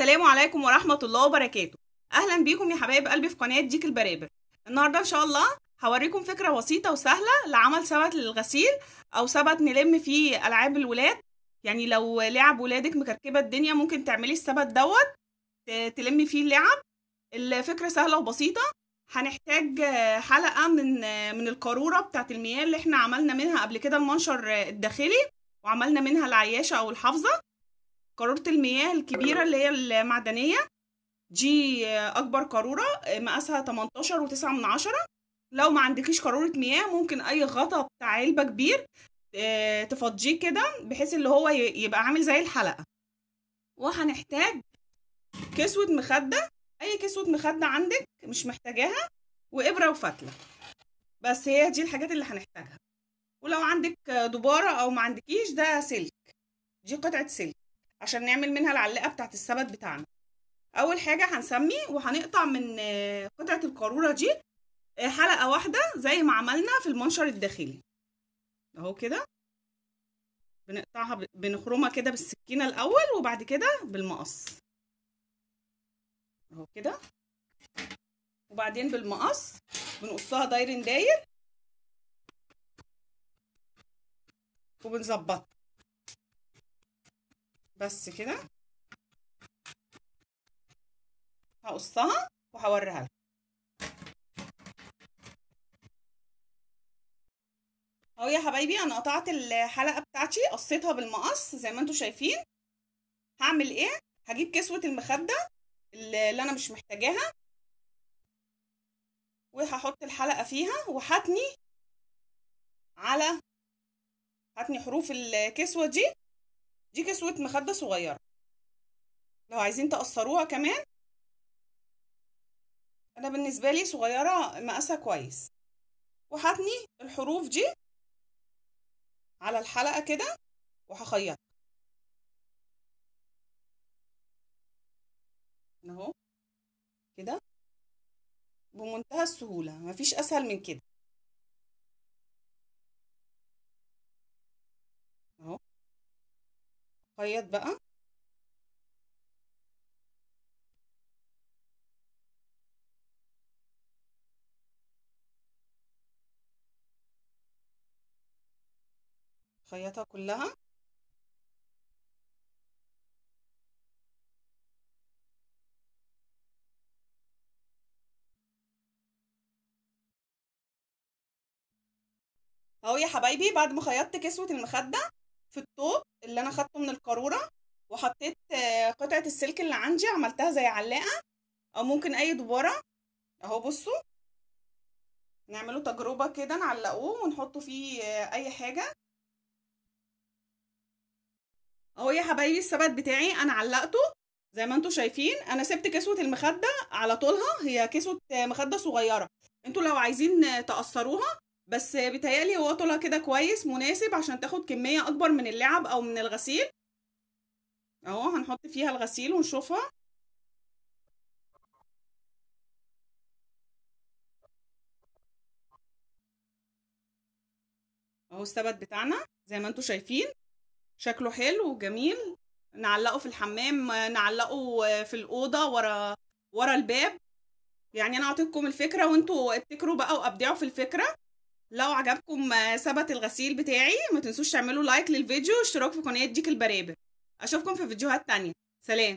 عليكم ورحمة الله وبركاته. أهلا بيكم يا حبايب قلبي في قناة ديك البرابر. النهاردة إن شاء الله هوريكم فكرة بسيطة وسهلة لعمل سبت للغسيل أو سبت نلم فيه ألعاب الولاد. يعني لو لعب ولادك مكركبة الدنيا ممكن تعملي السبت دوت تلمي فيه اللعب. الفكرة سهلة وبسيطة. هنحتاج حلقة من من القارورة بتاعت المياه اللي إحنا عملنا منها قبل كده المنشر الداخلي وعملنا منها العياشة أو الحافظة. قارورة المياه الكبيرة اللي هي المعدنية. دي أكبر قارورة مقاسها 18 وتسعة من عشرة. لو ما عندكيش قارورة مياه ممكن أي غطا بتاع علبة كبير آه، تفضيه كده بحيث اللي هو يبقى عامل زي الحلقة. وهنحتاج كسوة مخدة. أي كسوة مخدة عندك مش محتاجاها وإبرة وفتلة. بس هي دي الحاجات اللي هنحتاجها. ولو عندك دبارة أو ما عندكيش ده سلك. دي قطعة سلك. عشان نعمل منها العلاقة بتاعت السبت بتاعنا. أول حاجة هنسمي وهنقطع من آه، قطعة القارورة دي آه، حلقة واحدة زي ما عملنا في المنشر الداخلي. أهو كده. بنقطعها بنخرمها كده بالسكينة الأول وبعد كده بالمقص. أهو كده. وبعدين بالمقص بنقصها داير داير. وبنظبطها. بس كده. هقصها وهوريها لك. اهو يا حبايبي أنا قطعت الحلقة بتاعتي قصيتها بالمقص زي ما أنتم شايفين. هعمل إيه؟ هجيب كسوة المخدة اللي أنا مش محتاجاها. وهحط الحلقة فيها وهتني على هتني حروف الكسوة دي. دي كسوه مخدة صغيرة. لو عايزين تقصروها كمان. أنا بالنسبة لي صغيرة مقاسها كويس. وهتني الحروف دي على الحلقة كده وهخيطها أهو. كده. بمنتهى السهولة. مفيش أسهل من كده. خيط بقى. خيطها كلها. أهو يا حبايبي بعد ما خيطت كسوة المخدة. في الطوب اللي أنا خدته من القارورة وحطيت قطعة السلك اللي عندي عملتها زي علاقة أو ممكن أي دبارة أهو بصوا. نعمله تجربة كده نعلقوه ونحطه فيه أي حاجة. أهو يا حبايبي السبت بتاعي أنا علقته. زي ما أنتم شايفين أنا سبت كسوة المخدة على طولها هي كسوة آه، مخدة صغيرة. أنتوا لو عايزين تقصروها بس بيتهيألي هو طولها كده كويس مناسب عشان تاخد كمية أكبر من اللعب أو من الغسيل. أهو هنحط فيها الغسيل ونشوفها. أهو السبت بتاعنا زي ما أنتوا شايفين. شكله حلو وجميل. نعلقه في الحمام نعلقه في الأوضة ورا ورا الباب. يعني أنا أعطيتكم الفكرة وانتوا ابتكروا بقى وأبدعوا في الفكرة. لو عجبكم آه، ثبت الغسيل بتاعي ما تنسوش تعملوا لايك للفيديو واشتراك في قناة ديك البرابر. أشوفكم في فيديوهات تانية. سلام.